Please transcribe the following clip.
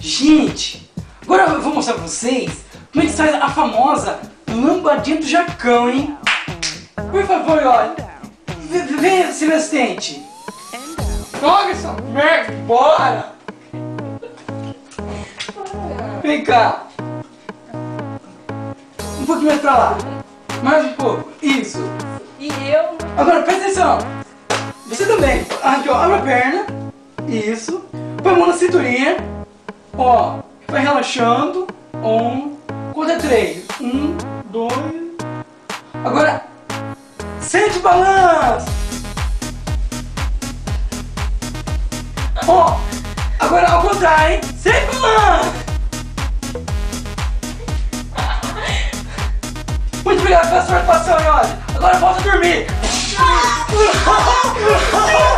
Gente, agora eu vou mostrar pra vocês como é que sai a famosa lambadinha do jacão, hein? Por favor, olha. Vem, Celestente. Olha essa merda, bora! Vem cá. Um pouquinho mais pra lá. Mais um pouco. Isso. E eu Agora presta atenção. Você também. Aqui, ó. Abre a perna. Isso. Põe a mão na cinturinha. Ó. Vai relaxando. Um. Conta três. Um, dois. Agora. Sente o balanço. Ó. Agora ao contrário, hein? Muito obrigado pela sua participação, e olha. Agora volta a dormir.